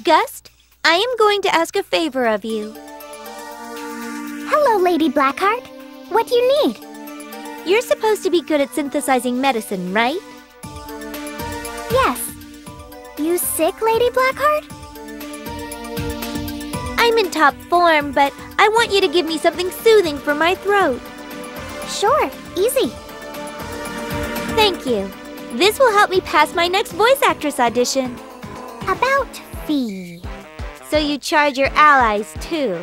Gust, I am going to ask a favor of you. Hello, Lady Black Heart. What do you need? You're supposed to be good at synthesizing medicine, right? Yes. You sick, Lady Black Heart? I'm in top form, but I want you to give me something soothing for my throat. Sure, easy. Thank you. This will help me pass my next voice actress audition. About fee. So you charge your allies too.